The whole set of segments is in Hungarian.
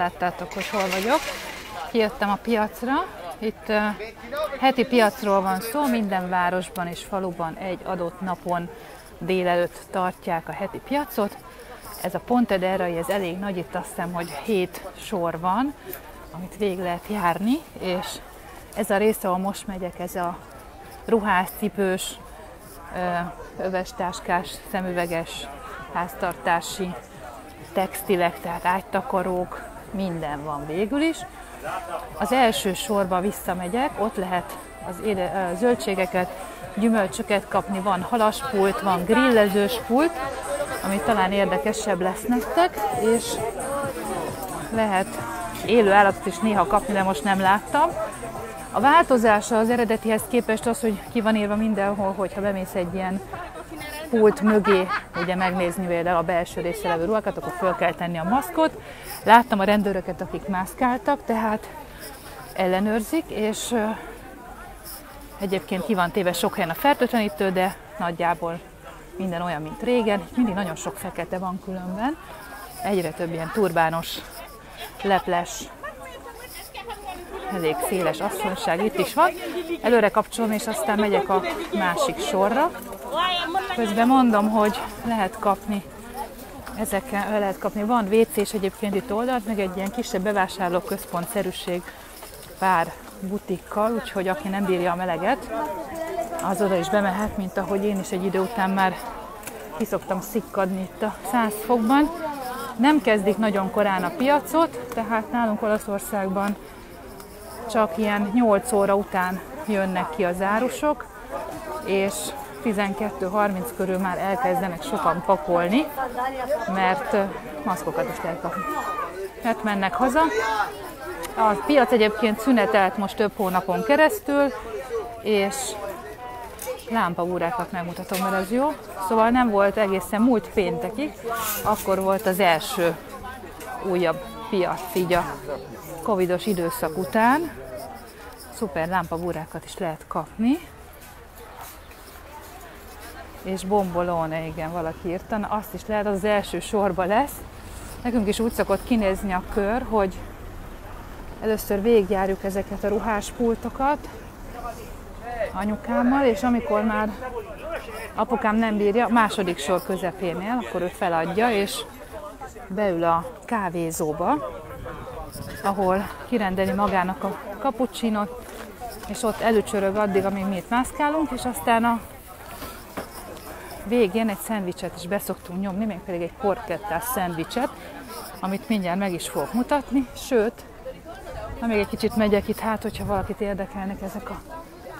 láttátok, hogy hol vagyok. Kijöttem a piacra. Itt uh, heti piacról van szó, minden városban és faluban egy adott napon délelőtt tartják a heti piacot. Ez a Ponte d'Erai, ez elég nagy, itt azt hiszem, hogy hét sor van, amit végig lehet járni, és ez a része, ahol most megyek, ez a ruhás, cipős, övestáskás, szemüveges, háztartási textilek, tehát ágytakarók, minden van végül is. Az első sorba visszamegyek, ott lehet az éle, zöldségeket, gyümölcsöket kapni, van halaspult, van grillezős pult, ami talán érdekesebb lesz nektek, és lehet élő állatot is néha kapni, de most nem láttam. A változása az eredetihez képest az, hogy ki van írva mindenhol, hogyha bemész egy ilyen pult mögé, ugye megnézni például a belső része levő ruhákat, akkor föl kell tenni a maszkot. Láttam a rendőröket, akik mászkáltak, tehát ellenőrzik, és egyébként ki van téve sok helyen a fertőtlenítő, de nagyjából minden olyan, mint régen. Mindig nagyon sok fekete van különben. Egyre több ilyen turbános, leples, elég széles asszonyság itt is van. Előre kapcsolom, és aztán megyek a másik sorra. Közben mondom, hogy lehet kapni ezeken lehet kapni. Van WC és egyébként itt oldalt, meg egy ilyen kisebb bevásárlóközpont-szerűség pár butikkal, úgyhogy aki nem bírja a meleget, az oda is bemehet, mint ahogy én is egy idő után már kiszoktam szikkadni itt a 100 fokban. Nem kezdik nagyon korán a piacot, tehát nálunk Olaszországban csak ilyen 8 óra után jönnek ki az árusok, és 12-30 körül már elkezdenek sokan pakolni, mert maszkokat is lehet kapni. Mert mennek haza. A piac egyébként szünetelt most több hónapon keresztül, és lámpaúrákat megmutatom, mert az jó. Szóval nem volt egészen múlt péntekig, akkor volt az első újabb piac így a covidos időszak után. Szuper lámpabúrákat is lehet kapni. És bombolóne, igen, valaki írta. Na, azt is lehet, az, az első sorba lesz. Nekünk is úgy szokott kinézni a kör, hogy először végigjárjuk ezeket a ruháspultokat, anyukámmal, és amikor már apukám nem bírja, második sor közepénél, akkor ő feladja, és beül a kávézóba, ahol kirendeli magának a kapucsinot, és ott előcsörög addig, amíg mi itt mászkálunk, és aztán a végén egy szendvicset is beszoktunk nyomni, még pedig egy porkettás szendvicset, amit mindjárt meg is fogok mutatni, sőt, ha még egy kicsit megyek itt, hát hogyha valakit érdekelnek ezek a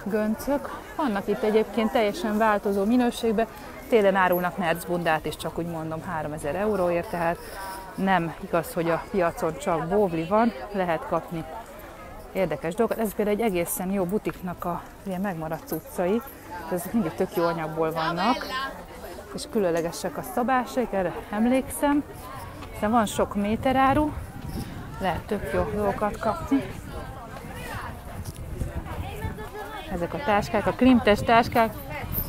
göncök. Vannak itt egyébként teljesen változó minőségben, télen árulnak nercbundát is, csak úgy mondom 3000 euróért, tehát nem igaz, hogy a piacon csak bóvli van, lehet kapni érdekes dolgokat. Ez például egy egészen jó butiknak a ilyen megmaradt cuccai, ezek mindig tök jó anyagból vannak, és különlegesek a szabásaik, erre emlékszem. De van sok méteráru, lehet tök jó dolgokat kapni. Ezek a táskák, a klimtes táskák,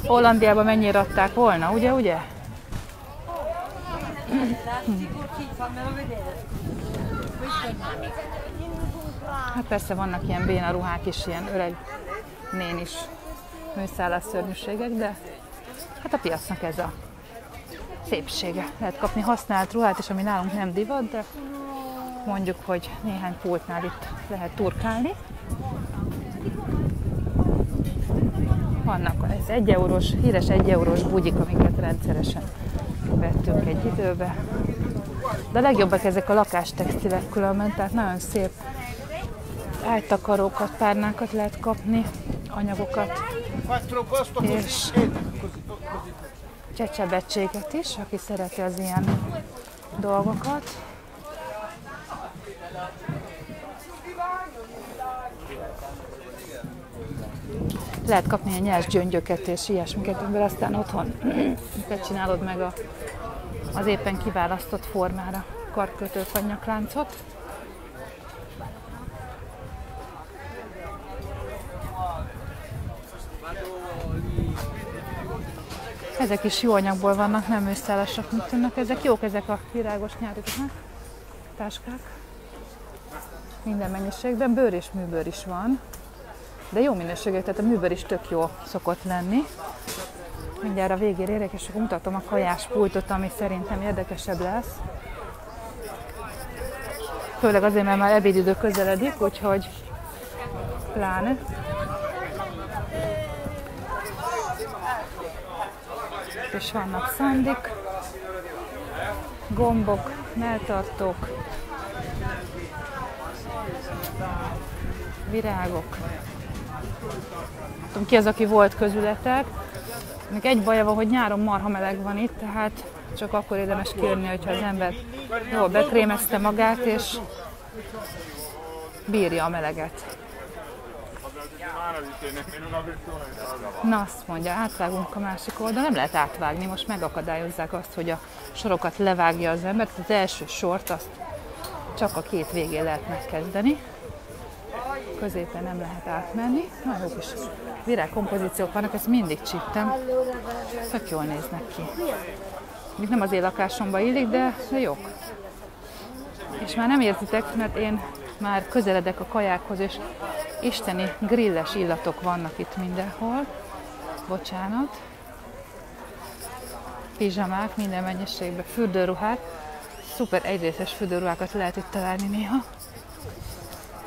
Hollandiában mennyire adták volna, ugye, ugye? Hát persze vannak ilyen béna ruhák is, ilyen öreg nén is műszállas szörnyűségek, de hát a piacnak ez a szépsége. Lehet kapni használt ruhát is, ami nálunk nem divat, de mondjuk, hogy néhány pultnál itt lehet turkálni. Vannak ez egy eurós, híres egy eurós bugyik, amiket rendszeresen vettünk egy időbe. De a legjobbak ezek a lakástextilek különben, tehát nagyon szép ágytakarókat, párnákat lehet kapni, anyagokat, és csecsebecséget is, aki szereti az ilyen dolgokat. Lehet kapni ilyen nyers gyöngyöket és ilyesmiket, amivel aztán otthon csinálod meg a, az éppen kiválasztott formára karkötőt vagy nyakláncot. Ezek is jó anyagból vannak, nem őszállásak, mit tudnak. Ezek jók, ezek a virágos nyári táskák. Minden mennyiségben, bőr és műbőr is van. De jó minőségű, tehát a műbőr is tök jó szokott lenni. Mindjárt a végére érek, és mutatom a kajás pultot, ami szerintem érdekesebb lesz. Főleg azért, mert már ebédidő közeledik, úgyhogy pláne. És vannak szandik, gombok, melltartók, virágok. Tudom, ki az, aki volt közületek. Még egy baja van, hogy nyáron marha meleg van itt, tehát csak akkor érdemes kérni, hogyha az ember jól bekrémezte magát, és bírja a meleget. Na azt mondja, átvágunk a másik oldalon, nem lehet átvágni, most megakadályozzák azt, hogy a sorokat levágja az ember, az első sort azt csak a két végén lehet megkezdeni. Középen nem lehet átmenni. Nagyon jó kis virágkompozíciók vannak, ezt mindig csíptem. Tök jól néznek ki. Még nem az én lakásomba illik, de, jók. És már nem értitek, mert én már közeledek a kajákhoz, és isteni grilles illatok vannak itt mindenhol. Bocsánat. Pizsamák minden mennyiségben, fürdőruhák. Szuper egyrészes fürdőruhákat lehet itt találni néha.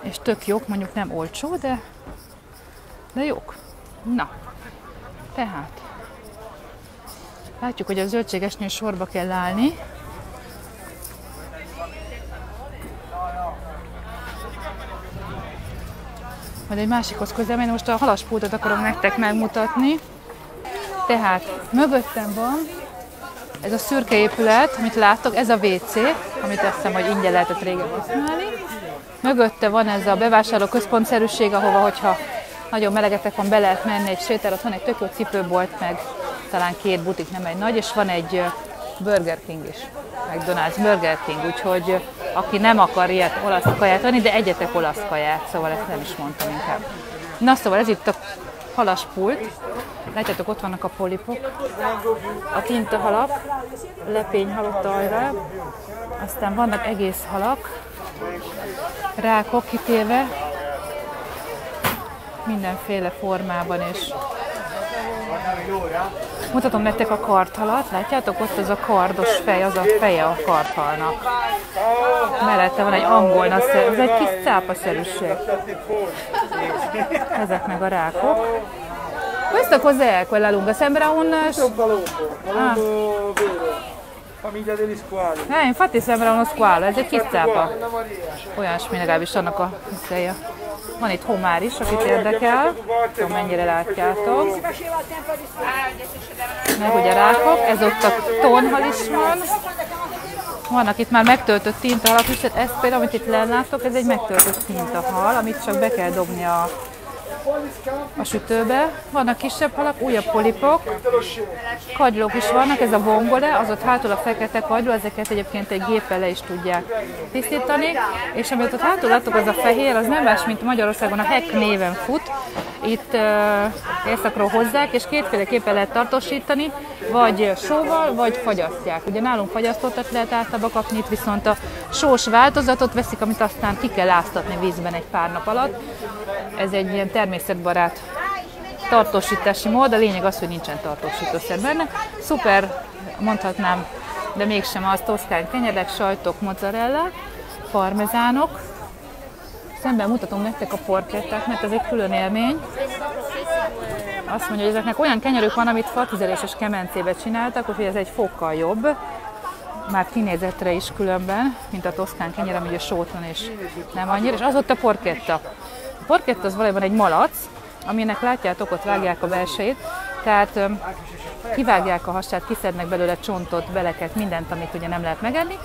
És tök jók, mondjuk nem olcsó, de, de jók. Na, tehát látjuk, hogy a zöldségesnél sorba kell állni, majd egy másikhoz közel menni. Most a halaspultot akarom nektek megmutatni. Tehát mögöttem van ez a szürke épület, amit látok, ez a WC, amit azt hiszem, hogy ingyen lehetett régen használni. Mögötte van ez a bevásárló központszerűség, ahova, hogyha nagyon melegetek van, be lehet menni egy sétára, van egy tök jó cipőbolt, meg talán két butik, nem egy nagy, és van egy Burger King is, McDonald's Burger King, úgyhogy aki nem akar ilyet olasz kaját venni, de egyetek olasz kaját, szóval ezt nem is mondtam inkább. Na szóval ez itt a halaspult, látjátok, ott vannak a polipok, a tintahalak, lepényhalott alra, aztán vannak egész halak, rákok kitéve, mindenféle formában és Mutatom nektek a karthalat, látjátok? Ott az a kardos fej, az a feje a karthalnak. Mellette van egy angolna, ez egy kis cápaszerűség. Ezek meg a rákok. Questo cos'è quella lunga? Sembra un... Ah. Famiglia degli squali. Eh, infatti sembra uno squalo, ez egy kis cápa. Olyasmi legalábbis annak a hiszeje. Van itt homár is, akit érdekel. Tudom, mennyire látjátok. Meg ugye rákok, ez ott a tonhal is van. Vannak itt már megtöltött tintahalak is, ez például, amit itt látok, ez egy megtöltött tintahal, amit csak be kell dobni a a sütőbe. Vannak kisebb halak, újabb polipok, kagylók is vannak, ez a vongole, az ott hátul a fekete kagyló, ezeket egyébként egy géppel le is tudják tisztítani, és amit ott hátul látok, az a fehér, az nem más, mint Magyarországon a hek néven fut, itt uh, északról hozzák, és kétféleképpen lehet tartósítani, vagy sóval, vagy fagyasztják. Ugye nálunk fagyasztottat lehet általában kapni, itt viszont a sós változatot veszik, amit aztán ki kell áztatni vízben egy pár nap alatt. Ez egy ilyen természetbarát tartósítási mód, a lényeg az, hogy nincsen tartósítószer benne. Szuper, mondhatnám, de mégsem az, toszkán kenyerek, sajtok, mozzarella, parmezánok. Szemben mutatom nektek a porkettát, mert ez egy külön élmény. Azt mondja, hogy ezeknek olyan kenyerük van, amit fatüzeléses kemencébe csináltak, úgyhogy ez egy fokkal jobb. Már kinézetre is különben, mint a toszkán kenyer, ami ugye sótlan és nem annyira. És az ott a porketta. Porkett az valójában egy malac, aminek látjátok, ott vágják a belsejét, tehát kivágják a hasát, kiszednek belőle csontot, beleket, mindent, amit ugye nem lehet megenni,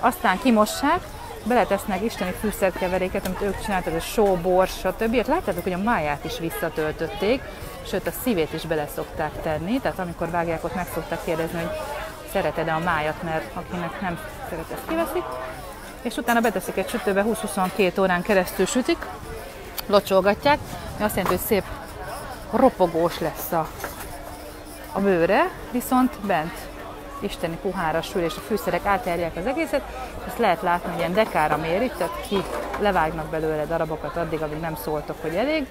aztán kimossák, beletesznek isteni fűszerkeveréket, amit ők csináltak, ez só, bor, stb. Hát látjátok, hogy a máját is visszatöltötték, sőt a szívét is bele szokták tenni, tehát amikor vágják, ott meg szokták kérdezni, hogy szereted-e a májat, mert akinek nem szeret, ezt kiveszik. És utána beteszik egy sütőbe, 20-22 órán keresztül sütik, locsolgatják, ami azt jelenti, hogy szép ropogós lesz a, a bőre, viszont bent isteni puhára sül, és a fűszerek átjárják az egészet, ezt lehet látni, hogy ilyen dekára mérik, tehát ki levágnak belőle darabokat addig, amíg nem szóltok, hogy elég,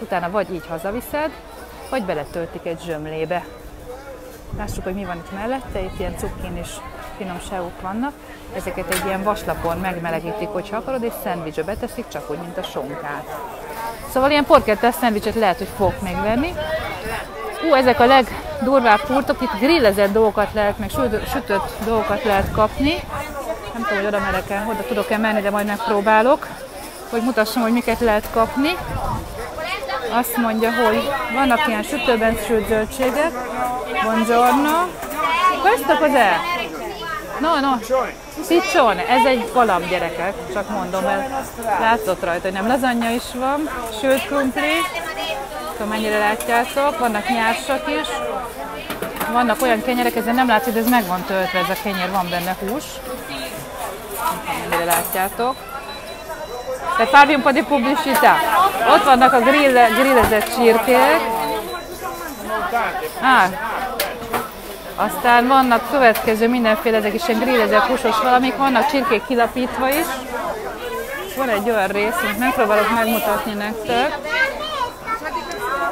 utána vagy így hazaviszed, vagy beletöltik egy zsömlébe. Lássuk, hogy mi van itt mellette, itt ilyen cukkin és finomságok vannak. Ezeket egy ilyen vaslapon megmelegítik, hogyha akarod, és szendvicsbe beteszik, csak úgy, mint a sonkát. Szóval ilyen porkettes szendvicset lehet, hogy fogok még venni. Ú, ezek a legdurvább purtok, itt grillezett dolgokat lehet, meg sütött dolgokat lehet kapni. Nem tudom, hogy oda merek el, oda tudok-e menni, de majd megpróbálok, hogy mutassam, hogy miket lehet kapni. Azt mondja, hogy vannak ilyen sütőben sült zöldségek. Buongiorno. Questo cos'è? No, no. Piccione, ez egy galamb gyerekek, csak mondom, mert látszott rajta, hogy nem lazanya is van, sült krumpli, tudom mennyire látjátok, vannak nyársak is, vannak olyan kenyerek, ezen nem látszik, de ez meg van töltve, ez a kenyér, van benne hús. Mennyire látjátok. Te farvi un po' di. Ott vannak a grill, grillezett csirkék. Ah, aztán vannak következő mindenféle, ezek is ilyen grillezett húsos valamik, vannak csirkék kilapítva is. Van egy olyan rész, amit megpróbálok megmutatni nektek.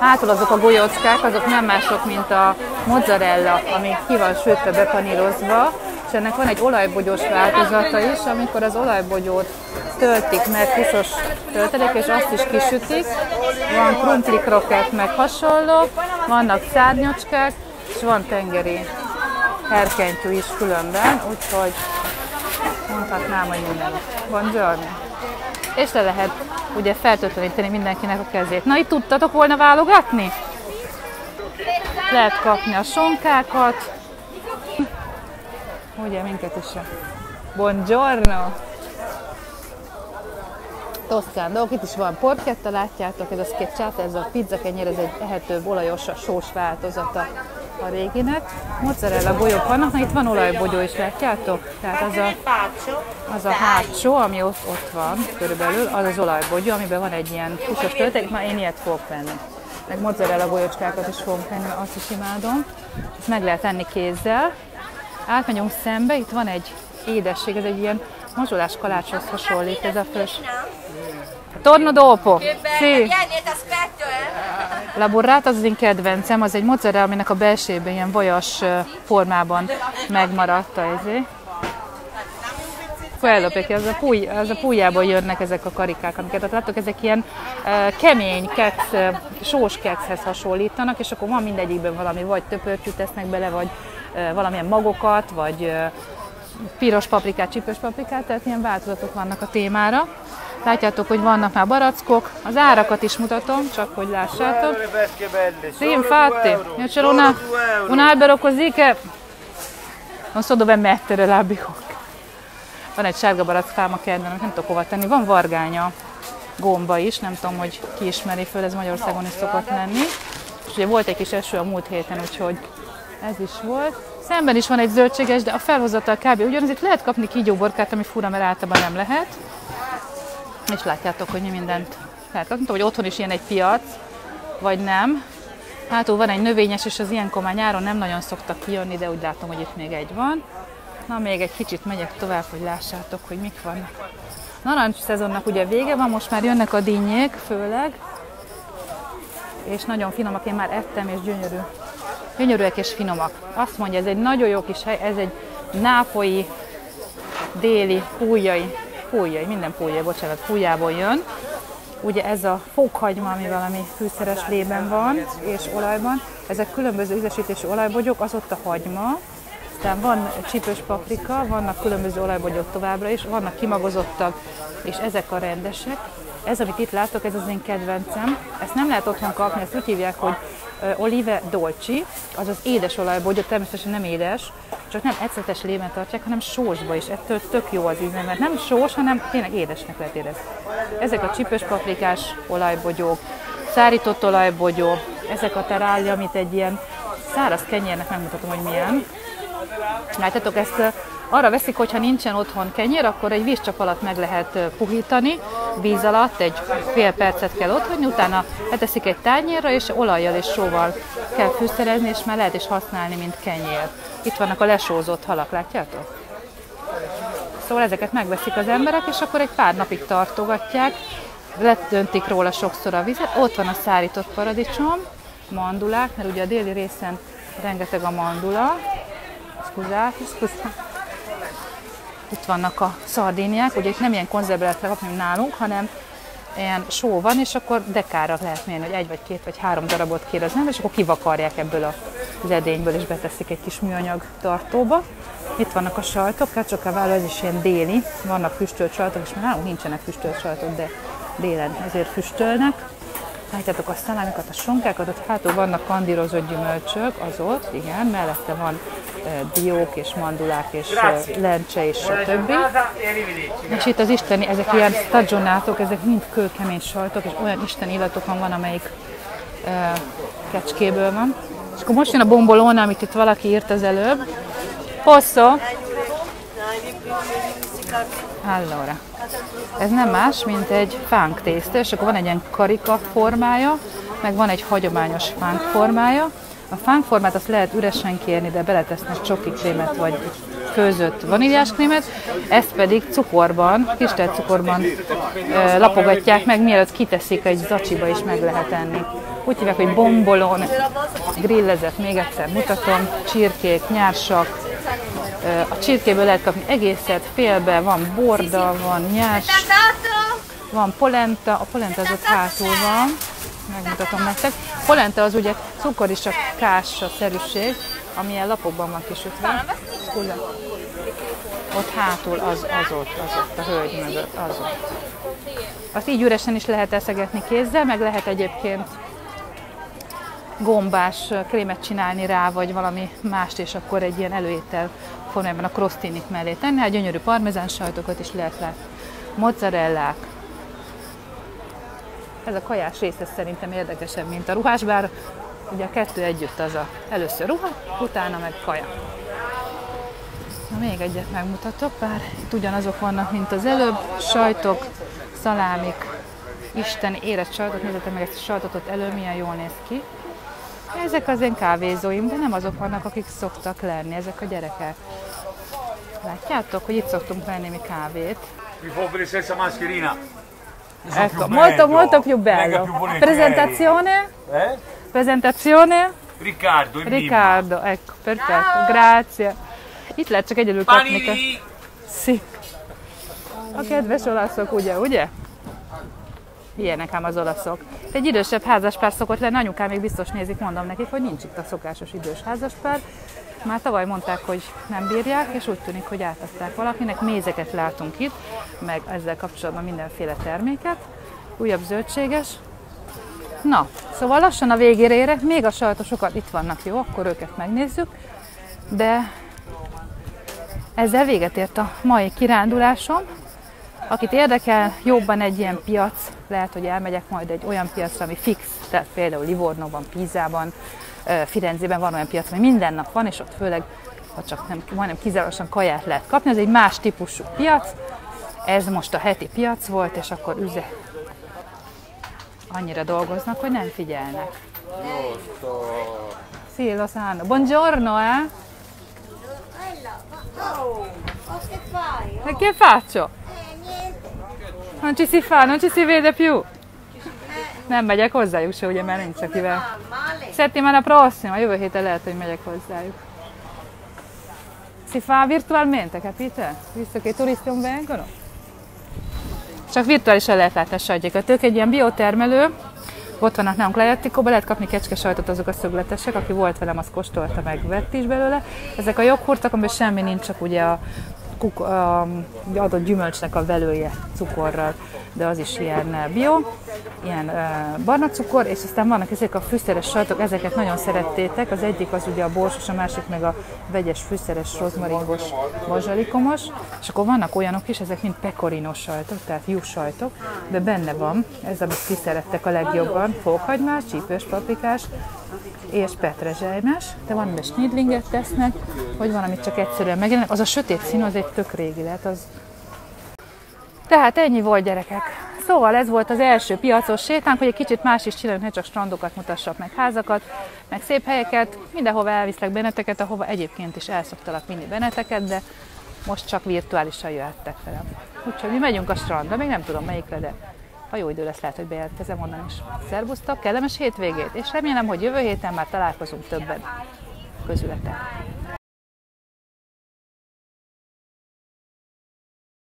Hátul azok a golyócskák, azok nem mások, mint a mozzarella, ami ki van sőtve bepanírozva, és ennek van egy olajbogyós változata is, amikor az olajbogyót töltik meg húsos töltelék, és azt is kisütik. Van krumpli kroket, meg hasonló, vannak szárnyocskák, és van tengeri herkentyű is különben, úgyhogy mondhatnám, hogy minden. Buongiorno. És le lehet ugye feltöltöníteni mindenkinek a kezét. Na, itt tudtatok volna válogatni? Lehet kapni a sonkákat. Ugye, minket is. Buongiorno! toszkán dolgok. Itt is van porketta, látjátok, ez a sketchat, ez a pizza kenyér, ez egy ehető olajos, sós változata a réginek. Mozzarella bolyok vannak, na itt van olajbogyó is, látjátok? Tehát az a, az a hátsó, ami ott, ott van körülbelül, az az olajbogyó, amiben van egy ilyen húsos tölték, na én ilyet fogok venni. Meg mozzarella bolyocskákat is fogok venni, azt is imádom. Ezt meg lehet enni kézzel. Átmegyünk szembe, itt van egy édesség, ez egy ilyen mazsolás kalácshoz hasonlít ez a fős. Torno dopo. Sì. La az az én kedvencem, az egy mozzarella, aminek a belsőben ilyen vajas formában megmaradt a ezé. Quello, perché az a, puj, az a pújából jönnek ezek a karikák, amiket ott láttok, ezek ilyen uh, kemény uh, sós kekszhez hasonlítanak, és akkor van mindegyikben valami, vagy töpörtyűt tesznek bele, vagy uh, valamilyen magokat, vagy uh, piros paprikát, csípős paprikát, tehát ilyen változatok vannak a témára. Látjátok, hogy vannak már barackok. Az árakat is mutatom, csak hogy lássátok. Sì, infatti, io c'ero una, un albero così che non so dove mettere l'albicocca. Van egy sárga barackfám a kertben, nem tudok hova tenni. Van vargánya gomba is, nem tudom, hogy ki ismeri föl, ez Magyarországon is szokott lenni. És ugye volt egy kis eső a múlt héten, úgyhogy ez is volt. Szemben is van egy zöldséges, de a felhozatal kb. ugyanaz. Itt lehet kapni kígyóborkát, ami fura, mert általában nem lehet. És látjátok, hogy mi mindent lehet. Nem tudom, hogy otthon is ilyen egy piac, vagy nem. Hátul van egy növényes, és az ilyenkor már nyáron nem nagyon szoktak kijönni, de úgy látom, hogy itt még egy van. Na, még egy kicsit megyek tovább, hogy lássátok, hogy mik vannak. Narancs szezonnak ugye vége van, most már jönnek a dinnyék, főleg. És nagyon finomak, én már ettem, és gyönyörű. Gyönyörűek és finomak. Azt mondja, ez egy nagyon jó kis hely, ez egy nápoi, déli, pújai pújjai, minden pújjai, bocsánat, pújjából jön. Ugye ez a fókhagyma, ami valami fűszeres lében van, és olajban. Ezek különböző ízesítésű olajbogyók, az ott a hagyma, aztán van csípős paprika, vannak különböző olajbogyók továbbra is, vannak kimagozottak, és ezek a rendesek. Ez, amit itt látok, ez az én kedvencem. Ezt nem lehet otthon kapni, ezt úgy hívják, hogy olive dolci, azaz édes olajbogyó, természetesen nem édes, csak nem ecetes lében tartják, hanem sósba is. Ettől tök jó az íze, mert nem sós, hanem tényleg édesnek lehet érezni. Ezek a csípős paprikás olajbogyók, szárított olajbogyó, ezek a terálja, amit egy ilyen száraz kenyérnek megmutatom, hogy milyen. Látjátok, ezt arra veszik, hogy ha nincsen otthon kenyér, akkor egy vízcsap alatt meg lehet puhítani, víz alatt egy fél percet kell ott hagyni, utána leteszik egy tányérra, és olajjal és sóval kell fűszerezni, és már lehet is használni, mint kenyér. Itt vannak a lesózott halak, látjátok? Szóval ezeket megveszik az emberek, és akkor egy pár napig tartogatják, letöntik róla sokszor a vizet. Ott van a szárított paradicsom, mandulák, mert ugye a déli részen rengeteg a mandula. Scusate, scusate. Itt vannak a szardíniák, ugye itt nem ilyen konzervált kapni, mint nálunk, hanem ilyen só van, és akkor dekára lehet mérni, hogy egy vagy két vagy három darabot kér az ember, és akkor kivakarják ebből a edényből, és beteszik egy kis műanyag tartóba. Itt vannak a sajtok, Kácsokáváló, ez is ilyen déli, vannak füstölt sajtok, és már nálunk nincsenek füstölt sajtok, de délen ezért füstölnek. Látjátok a szalámikat, a sonkákat, ott hátul vannak kandírozott gyümölcsök, az ott, igen, mellette van e, diók és mandulák és e, lencse és többi. És itt az isteni, ezek ilyen stagionátok, ezek mind kőkemény sajtok, és olyan isteni illatokon van, amelyik e, kecskéből van. És akkor most jön a bombolóna, amit itt valaki írt az előbb. Posso? Allora. Ez nem más, mint egy fánk tészta, és akkor van egy ilyen karika formája, meg van egy hagyományos fánk formája. A fánk formát azt lehet üresen kérni, de beletesznek csoki krémet, vagy főzött vaníliás krémet, ezt pedig cukorban, kis cukorban e, lapogatják meg, mielőtt kiteszik egy zacsiba is meg lehet enni. Úgy hívják, hogy bombolon, grillezett, még egyszer mutatom, csirkék, nyársak, a csirkéből lehet kapni egészet, félbe, van borda, van nyers, van polenta, a polenta az ott hátul van, megmutatom nektek. Polenta az ugye cukor is a kássa szerűség, amilyen lapokban van kisütve. Ott hátul az, az ott, az ott, a hölgy mögött, az ott. Azt így üresen is lehet eszegetni kézzel, meg lehet egyébként gombás krémet csinálni rá, vagy valami mást, és akkor egy ilyen előétel formájában a crostinit mellé tenni, hát gyönyörű parmezán sajtokat is lehet látni, mozzarellák. Ez a kajás része szerintem érdekesebb, mint a ruhás, bár ugye a kettő együtt az a először ruha, utána meg kaja. Na még egyet megmutatok, bár itt ugyanazok vannak, mint az előbb, sajtok, szalámik, isteni érett sajtot, nézzétek meg ezt a sajtot ott elő, milyen jól néz ki. Ezek az én kávézóim, de nem azok vannak, akik szoktak lenni, ezek a gyerekek. Látjátok, hogy itt szoktunk venni mi kávét. Mi può offrire senza mascherina. Ecco, molto molto più bello. Presentazione? Eh? Presentazione? Riccardo, Riccardo, ecco, perfetto, grazie. Itt lehet csak egyedül kapni. Panini! Szik. A kedves olaszok, ugye, ugye? Ilyenek ám az olaszok. Egy idősebb házaspár szokott lenni, anyukám még biztos nézik, mondom nekik, hogy nincs itt a szokásos idős házaspár. Már tavaly mondták, hogy nem bírják, és úgy tűnik, hogy átadták valakinek. Mézeket látunk itt, meg ezzel kapcsolatban mindenféle terméket. Újabb zöldséges. Na, szóval lassan a végére érek, még a sajtosokat itt vannak, jó, akkor őket megnézzük. De ezzel véget ért a mai kirándulásom. Akit érdekel, jobban egy ilyen piac, lehet, hogy elmegyek majd egy olyan piacra, ami fix, tehát például Livornóban, Pízában, Firenzében van olyan piac, ami minden nap van, és ott főleg, ha csak nem, majdnem kizárólag kaját lehet kapni, ez egy más típusú piac, ez most a heti piac volt, és akkor üze annyira dolgoznak, hogy nem figyelnek. Sì, lo sanno. Buongiorno, eh? E che faccio? Eh. Non ci si fa, non ci si vede più. Nem megyek hozzájuk se, ugye, mert nincs akivel. Settimana prossima, jövő héten lehet, hogy megyek hozzájuk. Si fa virtualmente, capite? Visto che i turisti non vengono. Csak virtuálisan lehet látni a sajtjékat. Ők egy ilyen biotermelő, ott vannak nálunk Lejatikóban, lehet kapni kecskesajtot, azok a szögletesek, aki volt velem, az kóstolta meg, vett is belőle. Ezek a joghurtok, amiben semmi nincs, csak ugye a kuk, a, adott gyümölcsnek a velője cukorral, de az is ilyen eh, bio, ilyen uh, barna cukor, és aztán vannak ezek a fűszeres sajtok, ezeket nagyon szerettétek, az egyik az ugye a borsos, a másik meg a vegyes fűszeres rozmaringos bazsalikomos, és akkor vannak olyanok is, ezek mind pekorinos sajtok, tehát jussajtok, de benne van, ez amit ti szerettek a legjobban, fókhagymás, csípős paprikás, és petrezselymes, de van, amiben snidlinget tesznek, vagy van, amit csak egyszerűen megjelenik. Az a sötét szín, az egy tök régi lehet, az... Tehát ennyi volt gyerekek. Szóval ez volt az első piacos sétánk, hogy egy kicsit más is csináljunk, ne csak strandokat mutassak meg, házakat, meg szép helyeket, mindenhova elviszlek benneteket, ahova egyébként is el szoktalak vinni benneteket, de most csak virtuálisan jöhettek velem. Úgyhogy mi megyünk a strandra, még nem tudom melyikre, de ha jó idő lesz, lehet, hogy bejelentkezem onnan is. Szerbusztok, kellemes hétvégét, és remélem, hogy jövő héten már találkozunk többen közületek.